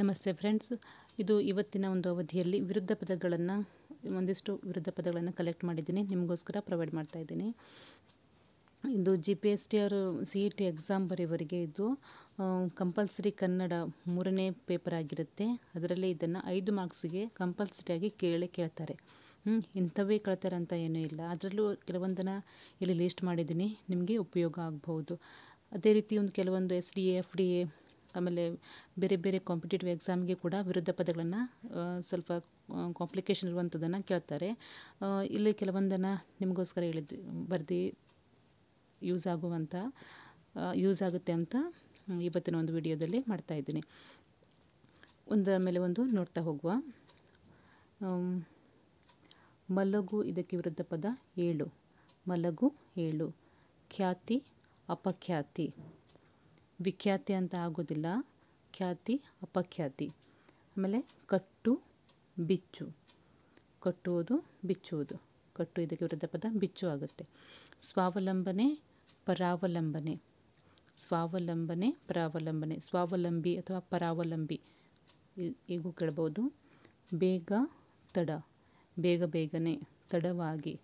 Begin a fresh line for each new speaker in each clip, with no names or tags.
ನಮಸ್ತೆ ಫ್ರೆಂಡ್ಸ್. ಇದು ಇವತ್ತಿನ ಒಂದು ಅವಧಿಯಲ್ಲಿ ವಿರುದ್ಧ ಪದಗಳನ್ನು, ಒಂದಿಷ್ಟು ವಿರುದ್ಧ ಪದಗಳನ್ನು ಕಲೆಕ್ಟ್ ಮಾಡಿದ್ದೀನಿ. ನಿಮಗೋಸ್ಕರ ಪ್ರೊವೈಡ್ ಮಾಡ್ತಾ ಇದ್ದೀನಿ. ಇದು ಜಿ ಪಿ ಎಸ್ ಟಿ ಅವರು ಸಿ ಇ ಟಿ ಎಕ್ಸಾಮ್ ಬರೆಯುವವರಿಗೆ ಇದು ಕಂಪಲ್ಸರಿ ಕನ್ನಡ ಮೂರನೇ ಪೇಪರ್ ಆಗಿರುತ್ತೆ. ಅದರಲ್ಲಿ ಇದನ್ನು ಐದು ಮಾರ್ಕ್ಸಿಗೆ ಕಂಪಲ್ಸರಿಯಾಗಿ ಕೇಳಿ ಕೇಳ್ತಾರೆ. ಹ್ಞೂ ಇಂಥವೇ ಕೇಳ್ತಾರೆ ಅಂತ ಏನೂ ಇಲ್ಲ. ಅದರಲ್ಲೂ ಕೆಲವೊಂದನ್ನು ಇಲ್ಲಿ ಲೀಸ್ಟ್ ಮಾಡಿದ್ದೀನಿ. ನಿಮಗೆ ಉಪಯೋಗ ಆಗ್ಬೋದು ಅದೇ ರೀತಿ ಒಂದು ಕೆಲವೊಂದು S D A F D A ಆಮೇಲೆ ಬೇರೆ ಬೇರೆ ಕಾಂಪಿಟೇಟಿವ್ ಎಕ್ಸಾಮ್ಗೆ ಕೂಡ ವಿರುದ್ಧ ಪದಗಳನ್ನು ಸ್ವಲ್ಪ ಕಾಂಪ್ಲಿಕೇಶನ್ ಇರುವಂಥದ್ದನ್ನು ಕೇಳ್ತಾರೆ. ಇಲ್ಲಿ ಕೆಲವೊಂದನ್ನು ನಿಮಗೋಸ್ಕರ ಹೇಳಿದ್ದು ಬರ್ದು ಯೂಸ್ ಆಗುವಂಥ ಯೂಸ್ ಆಗುತ್ತೆ ಅಂತ ಇವತ್ತಿನ ಒಂದು ವಿಡಿಯೋದಲ್ಲಿ ಮಾಡ್ತಾಯಿದ್ದೀನಿ ಒಂದರ ಮೇಲೆ ಒಂದು ನೋಡ್ತಾ ಹೋಗುವ. ಮಲಗು ಇದಕ್ಕೆ ವಿರುದ್ಧ ಪದ ಏಳು. ಮಲಗು ಏಳು. ಖ್ಯಾತಿ, ಅಪಖ್ಯಾತಿ. ವಿಖ್ಯಾತಿ ಅಂತ ಆಗೋದಿಲ್ಲ. ಖ್ಯಾತಿ, ಅಪಖ್ಯಾತಿ. ಆಮೇಲೆ ಕಟ್ಟು, ಬಿಚ್ಚು. ಕಟ್ಟುವುದು, ಬಿಚ್ಚುವುದು. ಕಟ್ಟು ಇದಕ್ಕೆ ವಿರುದ್ಧ ಪದ ಬಿಚ್ಚು ಆಗುತ್ತೆ. ಸ್ವಾವಲಂಬನೆ, ಪರಾವಲಂಬನೆ. ಸ್ವಾವಲಂಬನೆ, ಪರಾವಲಂಬನೆ. ಸ್ವಾವಲಂಬಿ ಅಥವಾ ಪರಾವಲಂಬಿ. ಹೀಗೂ ಕೇಳ್ಬೋದು. ಬೇಗ, ತಡ. ಬೇಗ, ಬೇಗನೆ, ತಡವಾಗಿ.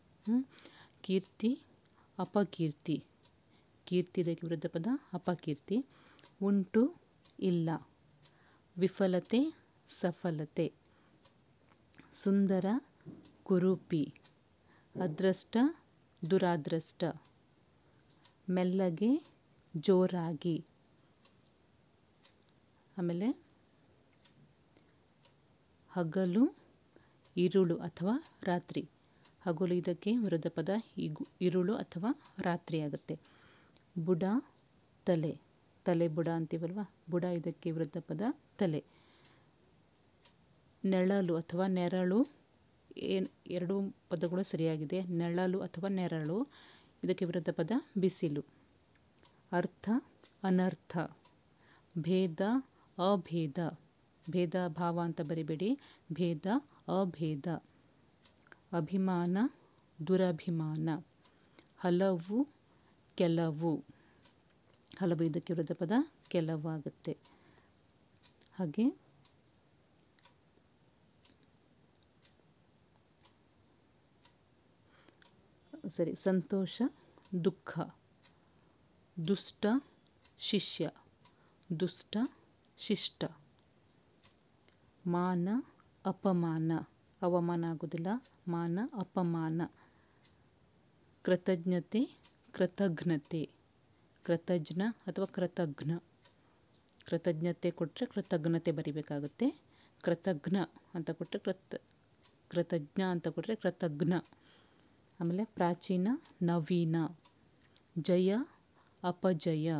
ಕೀರ್ತಿ, ಅಪಕೀರ್ತಿ. ಕೀರ್ತಿ ಇದಕ್ಕೆ ವಿರುದ್ಧ ಪದ ಅಪಕೀರ್ತಿ ಉಂಟು, ಇಲ್ಲ. ವಿಫಲತೆ, ಸಫಲತೆ. ಸುಂದರ, ಕುರೂಪಿ. ಅದೃಷ್ಟ, ದುರಾದೃಷ್ಟ. ಮೆಲ್ಲಗೆ, ಜೋರಾಗಿ. ಆಮೇಲೆ ಹಗಲು, ಇರುಳು ಅಥವಾ ರಾತ್ರಿ. ಹಗಲು ಇದಕ್ಕೆ ವಿರುದ್ಧ ಪದ ಇರುಳು ಅಥವಾ ರಾತ್ರಿ ಆಗುತ್ತೆ. ಬುಡ, ತಲೆ. ತಲೆ ಬುಡ ಅಂತೀವಲ್ವ? ಬುಡ ಇದಕ್ಕೆ ವೃದ್ಧ ಪದ, ತಲೆ. ನೆರಳು ಅಥವಾ ನೆರಳು, ಏನು, ಎರಡೂ ಪದಗಳು ಸರಿಯಾಗಿದೆ. ನೆರಳು ಅಥವಾ ನೆರಳು, ಇದಕ್ಕೆ ವಿರುದ್ಧ ಪದ, ಬಿಸಿಲು. ಅರ್ಥ, ಅನರ್ಥ. ಭೇದ, ಅಭೇದ. ಭೇದ, ಭಾವ ಅಂತ ಬರಿಬೇಡಿ. ಭೇದ, ಅಭೇದ. ಅಭಿಮಾನ, ದುರಭಿಮಾನ. ಹಲವು ಕೆಲವು. ಹಲವು ಇದಕ್ಕೆ ವಿರುದ್ಧ ಪದ ಕೆಲವು ಆಗುತ್ತೆ ಹಾಗೆ. ಸರಿ, ಸಂತೋಷ, ದುಃಖ. ದುಷ್ಟ, ಶಿಷ್ಯ. ದುಷ್ಟ, ಶಿಷ್ಟ. ಮಾನ, ಅಪಮಾನ. ಅವಮಾನ ಆಗೋದಿಲ್ಲ ಮಾನ, ಅಪಮಾನ. ಕೃತಜ್ಞತೆ ಕೃತಜ್ಞತೆ. ಕೃತಜ್ಞ ಅಥವಾ ಕೃತಜ್ಞ. ಕೃತಜ್ಞತೆ ಕೊಟ್ಟರೆ ಕೃತಜ್ಞತೆ ಬರಿಬೇಕಾಗುತ್ತೆ. ಕೃತಜ್ಞ ಅಂತ ಕೊಟ್ಟರೆ ಕೃತ, ಕೃತಜ್ಞ ಅಂತ ಕೊಟ್ಟರೆ ಕೃತಜ್ಞ. ಆಮೇಲೆ ಪ್ರಾಚೀನ, ನವೀನ. ಜಯ, ಅಪಜಯ.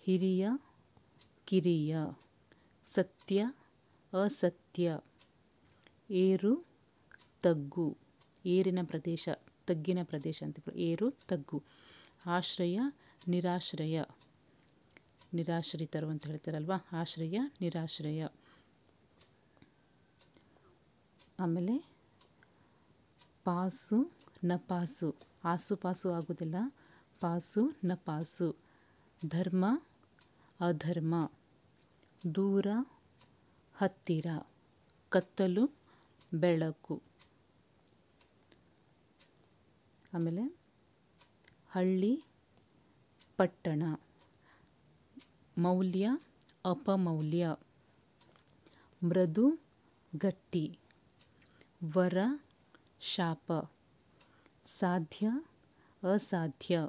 ಹಿರಿಯ, ಕಿರಿಯ. ಸತ್ಯ, ಅಸತ್ಯ. ಏರು, ತಗ್ಗು. ಏರಿನ ಪ್ರದೇಶ. ತಗ್ಗಿನ ಪ್ರದೇಶ ಅಂತ ಏರು, ತಗ್ಗು. ಆಶ್ರಯ, ನಿರಾಶ್ರಯ. ನಿರಾಶ್ರಿತರು ಅಂತ ಹೇಳ್ತಾರಲ್ವ? ಆಶ್ರಯ, ನಿರಾಶ್ರಯ. ಆಮೇಲೆ ಪಾಸು ನಪಾಸು ಆಸು ಪಾಸು ಆಗೋದಿಲ್ಲ. ಪಾಸು ನಪಾಸು ಧರ್ಮ, ಅಧರ್ಮ. ದೂರ, ಹತ್ತಿರ. ಕತ್ತಲು, ಬೆಳಕು. ಆಮೇಲೆ ಹಳ್ಳಿ ಪಟ್ಟಣ. ಮೌಲ್ಯ, ಅಪಮೌಲ್ಯ. ಮೃದು ಗಟ್ಟಿ. ವರ, ಶಾಪ. ಸಾಧ್ಯ, ಅಸಾಧ್ಯ.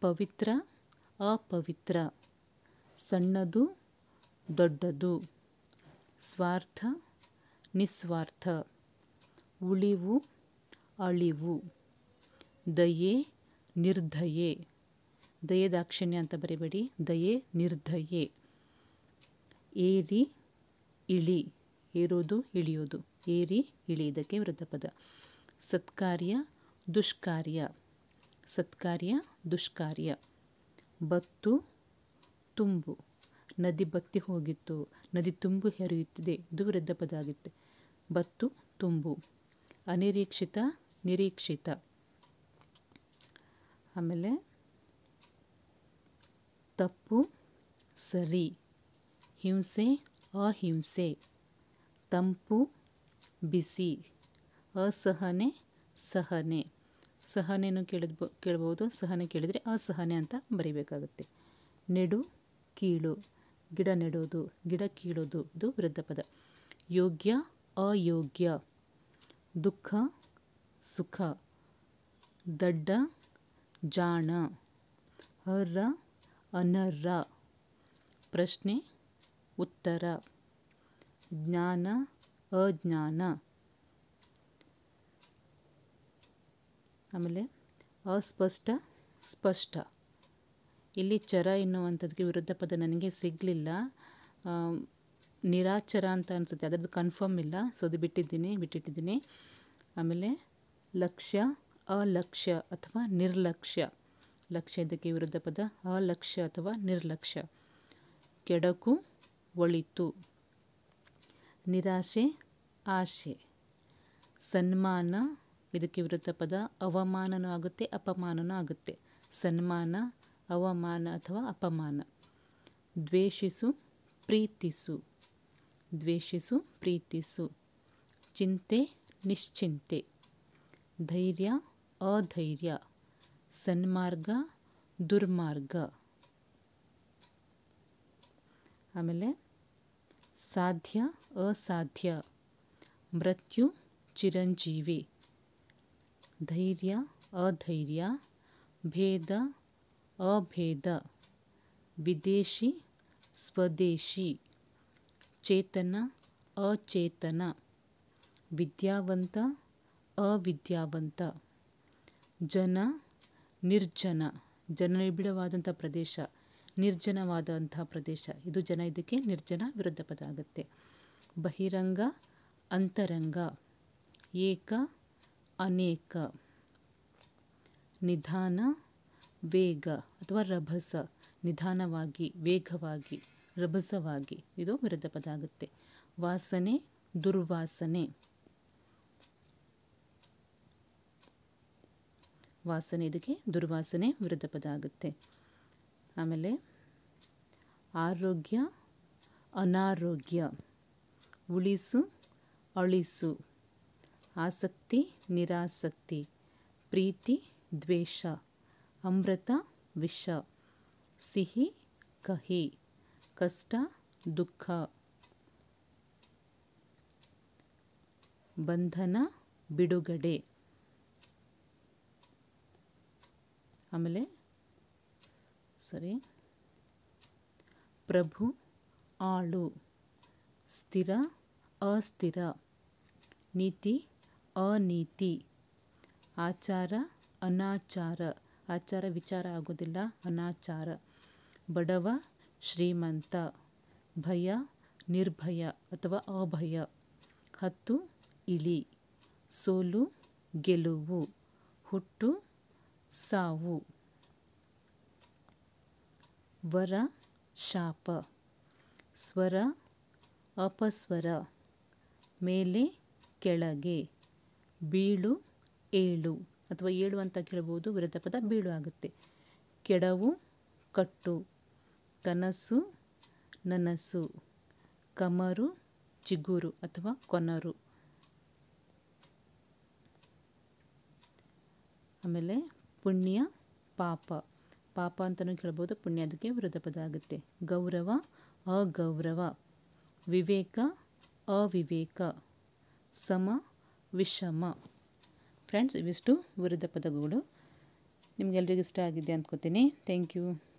ಪವಿತ್ರ, ಅಪವಿತ್ರ. ಸಣ್ಣದು, ದೊಡ್ಡದು. ಸ್ವಾರ್ಥ, ನಿಸ್ವಾರ್ಥ. ಉಳಿವು, ಅಳಿವು. ದಯೆ ನಿರ್ಧಯೆ. ದಯೆ ದಾಕ್ಷಿಣ್ಯ ಅಂತ ಬರಿಬೇಡಿ. ದಯೆ ನಿರ್ಧಯೆ. ಏರಿ ಇಳಿ. ಏರೋದು, ಇಳಿಯೋದು. ಏರಿ, ಇಳಿ. ಇದಕ್ಕೆ ವಿರುದ್ಧ ಪದ ಸತ್ಕಾರ್ಯ, ದುಷ್ಕಾರ್ಯ. ಸತ್ಕಾರ್ಯ, ದುಷ್ಕಾರ್ಯ. ಬತ್ತು, ತುಂಬು. ನದಿ ಬತ್ತಿ ಹೋಗಿತ್ತು. ನದಿ ತುಂಬು ಹರಿಯುತ್ತಿದೆ. ಇದು ವಿರುದ್ಧ ಪದ ಆಗುತ್ತೆ. ಬತ್ತು, ತುಂಬು. ಅನಿರೀಕ್ಷಿತ, ನಿರೀಕ್ಷಿತ. ಆಮೇಲೆ ತಪ್ಪು, ಸರಿ. ಹಿಂಸೆ, ಅಹಿಂಸೆ. ತಂಪು, ಬಿಸಿ. ಅಸಹನೆ, ಸಹನೆ. ಸಹನೆಯನ್ನು ಕೇಳಿದ್ಬೋ, ಕೇಳ್ಬೋದು. ಸಹನೆ ಕೇಳಿದರೆ ಅಸಹನೆ ಅಂತ ಬರೀಬೇಕಾಗುತ್ತೆ. ನೆಡು, ಕೀಳು. ಗಿಡ ನೆಡೋದು, ಗಿಡ ಕೀಳೋದು, ಇದು ವೃದ್ಧ ಪದ. ಯೋಗ್ಯ, ಅಯೋಗ್ಯ. ದುಃಖ, ಸುಖ. ದಡ್ಡ ಜಾಣ. ಅರ್ರ ಅನರ್ಹ ಪ್ರಶ್ನೆ, ಉತ್ತರ. ಜ್ಞಾನ, ಅಜ್ಞಾನ. ಆಮೇಲೆ ಅಸ್ಪಷ್ಟ, ಸ್ಪಷ್ಟ. ಇಲ್ಲಿ ಚರ ಎನ್ನುವಂಥದ್ದಕ್ಕೆ ವಿರುದ್ಧ ಪದ ನನಗೆ ಸಿಗಲಿಲ್ಲ. ನಿರಾಚರ ಅಂತ ಅನಿಸುತ್ತೆ. ಅದರದ್ದು ಕನ್ಫರ್ಮ್ ಇಲ್ಲ. ಸೊ ಅದು ಬಿಟ್ಟಿದ್ದೀನಿ, ಬಿಟ್ಟಿಟ್ಟಿದ್ದೀನಿ. ಆಮೇಲೆ ಲಕ್ಷ್ಯ ಅಲಕ್ಷ್ಯ ಅಥವಾ ನಿರ್ಲಕ್ಷ್ಯ. ಲಕ್ಷ್ಯ ಇದಕ್ಕೆ ವಿರುದ್ಧ ಪದ ಅಲಕ್ಷ್ಯ ಅಥವಾ ನಿರ್ಲಕ್ಷ್ಯ. ಕೆಡಕು, ಒಳಿತು. ನಿರಾಶೆ, ಆಶೆ. ಸನ್ಮಾನ ಇದಕ್ಕೆ ವಿರುದ್ಧ ಪದ ಅವಮಾನನೂ ಆಗುತ್ತೆ, ಅಪಮಾನನೂ ಆಗುತ್ತೆ. ಸನ್ಮಾನ, ಅವಮಾನ ಅಥವಾ ಅಪಮಾನ. ದ್ವೇಷಿಸು, ಪ್ರೀತಿಸು. ದ್ವೇಷಿಸು, ಪ್ರೀತಿಸು. ಚಿಂತೆ, ನಿಶ್ಚಿಂತೆ. ಧೈರ್ಯ ಅಧೈರ್ಯ, ಸನ್ಮಾರ್ಗ, ದುರ್ಮಾರ್ಗ. ಆಮೇಲೆ ಸಾಧ್ಯ, ಅಸಾಧ್ಯ. ಮೃತ್ಯು, ಚಿರಂಜೀವಿ. ಧೈರ್ಯ, ಅಧೈರ್ಯ. ಭೇದ, ಅಭೇದ. ವಿದೇಶಿ, ಸ್ವದೇಶಿ. ಚೇತನ, ಅಚೇತನ. ವಿದ್ಯಾವಂತ, ಅವಿದ್ಯಾವಂತ. ಜನ ನಿರ್ಜನ. ಜನನಿಬಿಡವಾದಂಥ ಪ್ರದೇಶ, ನಿರ್ಜನವಾದಂಥ ಪ್ರದೇಶ. ಇದು ಜನ ಇದಕ್ಕೆ ನಿರ್ಜನ ವಿರುದ್ಧ ಪದ ಆಗುತ್ತೆ. ಬಹಿರಂಗ, ಅಂತರಂಗ. ಏಕ, ಅನೇಕ. ನಿಧಾನ, ವೇಗ ಅಥವಾ ರಭಸ. ನಿಧಾನವಾಗಿ, ವೇಗವಾಗಿ, ರಭಸವಾಗಿ. ಇದು ವಿರುದ್ಧ ಪದ ಆಗುತ್ತೆ. ವಾಸನೆ, ದುರ್ವಾಸನೆ. ವಾಸನೆ, ಇದಕ್ಕೆ ದುರ್ವಾಸನೆ ವಿರುದ್ಧ ಪದ ಆಗುತ್ತೆ ಆಮೇಲೆ ಆರೋಗ್ಯ, ಅನಾರೋಗ್ಯ, ಉಳಿಸು, ಅಳಿಸು, ಆಸಕ್ತಿ, ನಿರಾಸಕ್ತಿ, ಪ್ರೀತಿ, ದ್ವೇಷ, ಅಮೃತ, ವಿಷ, ಸಿಹಿ, ಕಹಿ, ಕಷ್ಟ, ದುಃಖ, ಬಂಧನ, ಬಿಡುಗಡೆ. ಆಮೇಲೆ ಸರಿ. ಪ್ರಭು ಆಳು, ಸ್ಥಿರ, ಅಸ್ಥಿರ, ನೀತಿ, ಅನೀತಿ, ಆಚಾರ, ಅನಾಚಾರ. ಆಚಾರ ವಿಚಾರ ಆಗೋದಿಲ್ಲ, ಅನಾಚಾರ. ಬಡವ, ಶ್ರೀಮಂತ, ಭಯ, ನಿರ್ಭಯ ಅಥವಾ ಅಭಯ. ಹತ್ತು ಇಳಿ ಸೋಲು, ಗೆಲುವು. ಹುಟ್ಟು ಸಾವು. ವರ, ಶಾಪ. ಸ್ವರ, ಅಪಸ್ವರ. ಮೇಲೆ, ಕೆಳಗೆ. ಬೀಳು, ಏಳು. ಅಥವಾ ಏಳು ಅಂತ ಕೇಳ್ಬೋದು, ವಿರುದ್ಧ ಪದ ಬೀಳು ಆಗುತ್ತೆ. ಕೆಡವು, ಕಟ್ಟು. ಕನಸು, ನನಸು. ಕಮರು, ಚಿಗುರು ಅಥವಾ ಕೊನರು. ಆಮೇಲೆ ಪುಣ್ಯ ಪಾಪ. ಪಾಪ ಅಂತಲೂ ಕೇಳ್ಬೋದು, ಪುಣ್ಯ ಅದಕ್ಕೆ ವಿರುದ್ಧ ಪದ ಆಗುತ್ತೆ. ಗೌರವ, ಅಗೌರವ. ವಿವೇಕ, ಅವಿವೇಕ. ಸಮ, ವಿಷಮ. ಫ್ರೆಂಡ್ಸ್ ಇವಿಷ್ಟು ವಿರುದ್ಧ ಪದಗಳು. ನಿಮಗೆಲ್ರಿಗೂ ಇಷ್ಟ ಆಗಿದೆ ಅಂದ್ಕೋತೀನಿ. Thank you